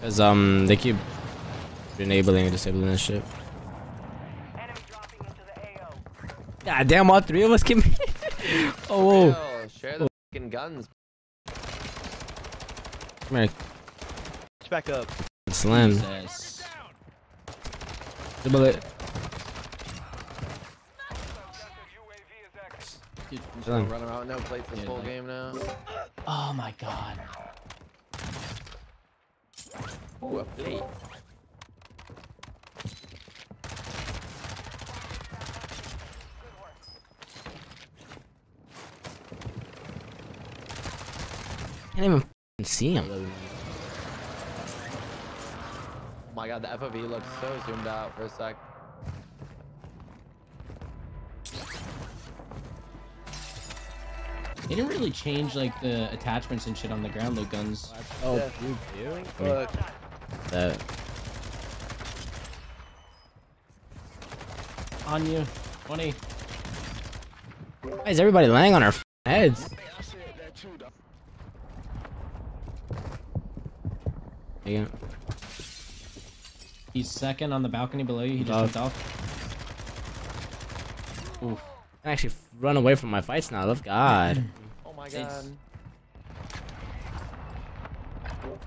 Cause um they keep enabling and disabling this shit. Enemy the AO. God damn, all three of us can be. oh, whoa. Yo, share the fucking guns. Come here, Let's back up. slam. Jesus. The bullet. Dude, Just Done. gonna run around no plates this Yeah, whole like- game now. Oh my god. Ooh, a plate. Can't even f***ing see him. Oh my god, the FOV looks so zoomed out for a sec. They didn't really change like the attachments and shit on the ground loot guns. Oh, Yeah. You do? Fuck. That. On you. 20. Why is everybody laying on our f- heads? Yeah. He's second on the balcony below you. He just jumped off. Oof. I can actually run away from my fights now. Love God. Oh my It's- god. Your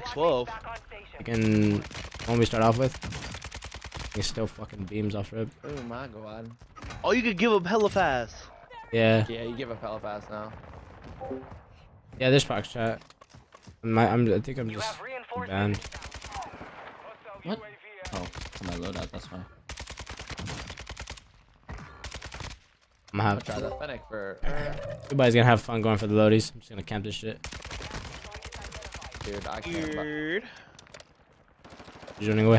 X12. squad mates back on station. I can. When we start off with, he still fucking beams off rip. Oh my god. Oh, you could give him hella fast. Yeah. Yeah, you give a fella fast now. Yeah, this box chat. I'm, I'm, I think I'm just have reinforcements. banned. What? Oh, on my loadout, that's fine. I'm gonna I'll try the Fennec for. Everybody's gonna have fun going for the loadies. I'm just gonna camp this shit. Dude, I can't. bu- Weird. You running away?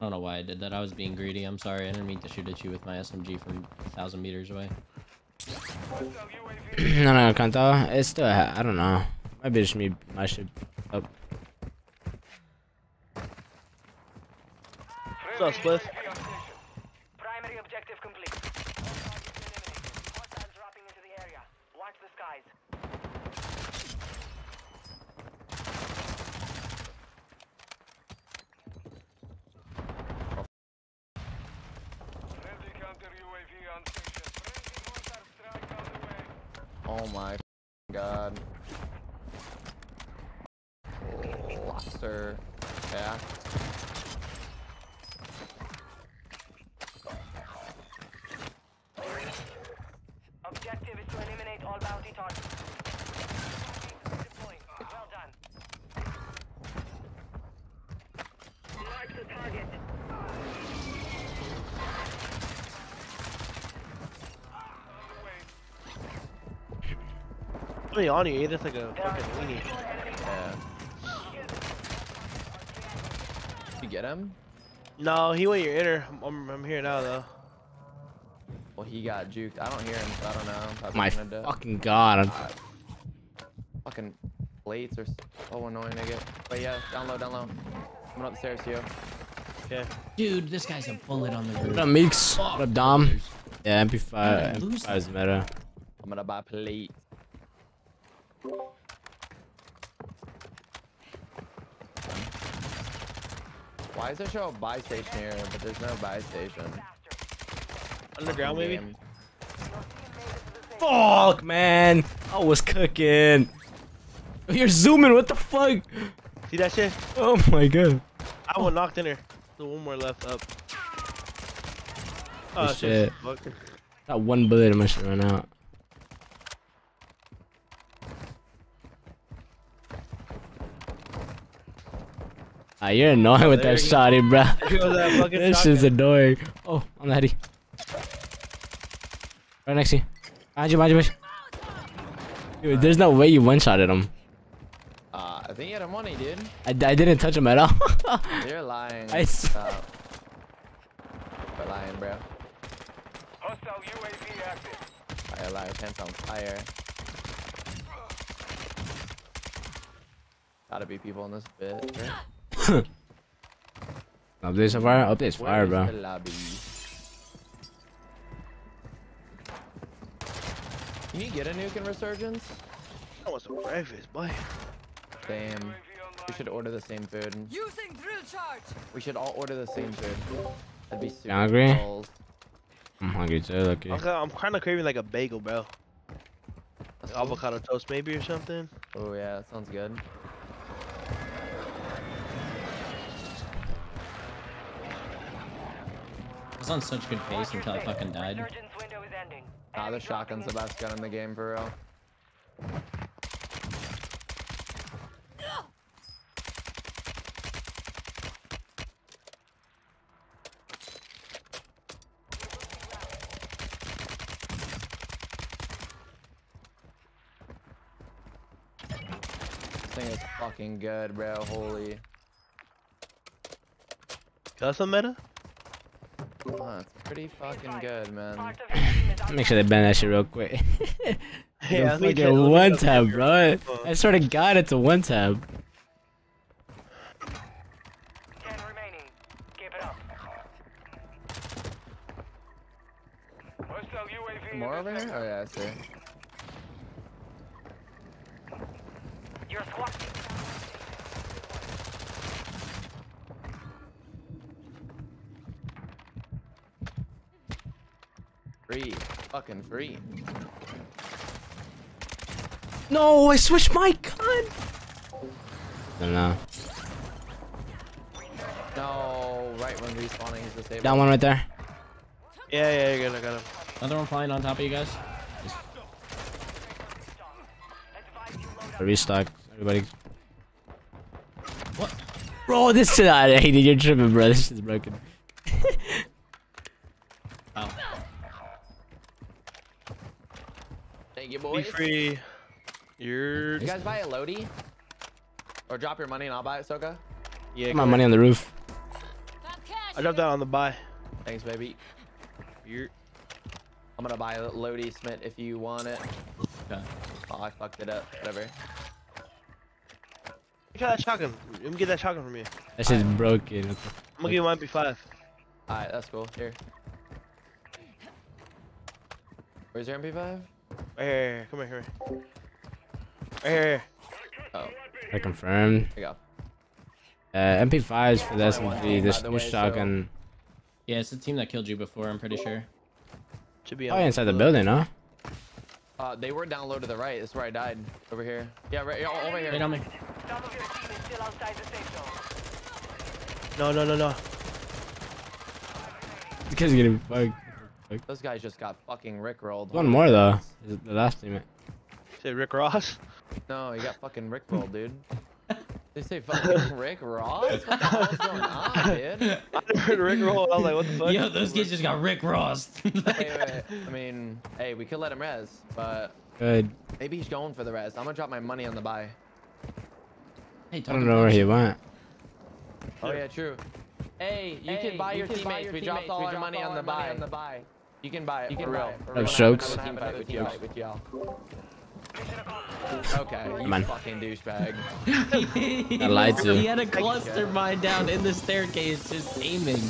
I don't know why I did that. I was being greedy. I'm sorry. I didn't mean to shoot at you with my SMG from a thousand meters away. no, no, Kanta. It's still. ha- I don't know. Maybe just me. My shit up. What's up, Spliff? Oh my god. Lobster. Yeah. Objective is to eliminate all bounty targets. Well done. Mark the target. What are you on you? It's like a fucking weenie. Yeah. You get him? No, he went your inner. I'm, I'm, I'm here now though. Well, he got juked. I don't hear him, so I don't know. That's My I'm gonna do. fucking god. I'm- Uh, fucking plates are so annoying, nigga. But yeah, down low, down low. Coming up the stairs to you. Okay. Dude, this guy's a bullet on the roof. What up, Meeks? What up, Dom? Yeah, MP5. How did I lose MP5 is meta. I'm gonna buy plates. Why does it show a buy station here, but there's no buy station? Underground maybe. Game. Fuck, man. I was cooking. You're zooming. What the fuck? See that shit? Oh my god. I was knocked in there. There's one more left up. Oh, shit. Fuck. Got one bullet in my shit run out. Ah, you're annoying with there that you shotty, bro. There goes that fucking This shit's shotgun. annoying. Oh, on the heady. Right next to you. Behind you, behind you, behind you. Dude, there's no way you one-shotted him. Uh, I think you had a money, dude. I, I didn't touch him at all. You're lying. I s- Stop. Quit lying, bro. Hostile UAV active. I lie. Pants on fire. Gotta be people in this bit. Right? Update so far? Update's fire, Where is bro. the lobby? Can you get a nuke in Resurgence? I want some breakfast, boy. Damn. We should order the same food. Using drill charge. We should all order the same food. That'd be super. hungry? balls. I'm hungry too. Lucky. I'm, I'm kind of craving like a bagel, bro. Like avocado toast maybe or something. Oh yeah, that sounds good. Was on such good pace until I fucking died. Resurgence window is ending. Nah, the shotgun's the best gun in the game for real. This thing is fucking good, bro. Holy. Got some meta? Oh, it's pretty fucking good, man. Part of your team Make sure they ban that shit real quick. Yeah, The let me check, let fucking me one tab, bro. I swear to God, it's a one tab. ten remaining. Keep it up. Hostile UAV in More over here? Oh yeah, I see. Free. Fucking free. No, I switched my gun. I don't know. No, right when respawning is disabled. Down one right there. Yeah, yeah, you're good. I got him. Another one flying on top of you guys. I restock. Everybody. What? Bro, this shit. I hated your tripping, bro. This shit's broken. Oh. Thank you, Be boys. free. You're. You guys buy a Lodi? Or drop your money and I'll buy it, Soka? Yeah, Put my money on the roof. I dropped that on the buy. Thanks, baby. You're. I'm gonna buy a Lodi Smith if you want it. Okay. Oh, I fucked it up. Whatever. Look at that shotgun. Let me get that shotgun from you. That shit's broken. I'm gonna give you my MP5. Alright, that's cool. Here. Where's your MP5? Right here, here, come here, come here. Right here, here. Oh, I confirmed. here you go. Uh, MP5s for the That's my SMG. one, This, by the this way, so- Yeah, it's the team that killed you before. I'm pretty sure. Should be Oh, inside the building, huh? Uh, they were down low to the right. That's where I died. Over here. Yeah, right. yeah, Over here. Wait on me. Some of your team is still outside the safe zone. No, no, no, no. This kid's getting fucked. Those guys just got fucking rickrolled. One more though. This is The last team. Say Rick Ross. No, you got fucking rickrolled, dude. They say fucking Rick Ross? What the hell's going on, dude? I heard Rick Roll. I was like, what the fuck? Yo, those kids just got Rick Ross. Wait, wait. I mean, hey, we could let him res, but Good. maybe he's going for the res. I'm gonna drop my money on the buy. Hey, I don't know where he went. Oh yeah, true. Hey, you Hey, can buy you your can buy teammates. your we dropped all We our dropped money all on the our money buy. on the buy. You can buy it You can real. buy it for We're real. gonna strokes? have another team fight with you. Strokes. Okay, you Come on. fucking douchebag. I lied to. He had a cluster mine down in the staircase, just aiming.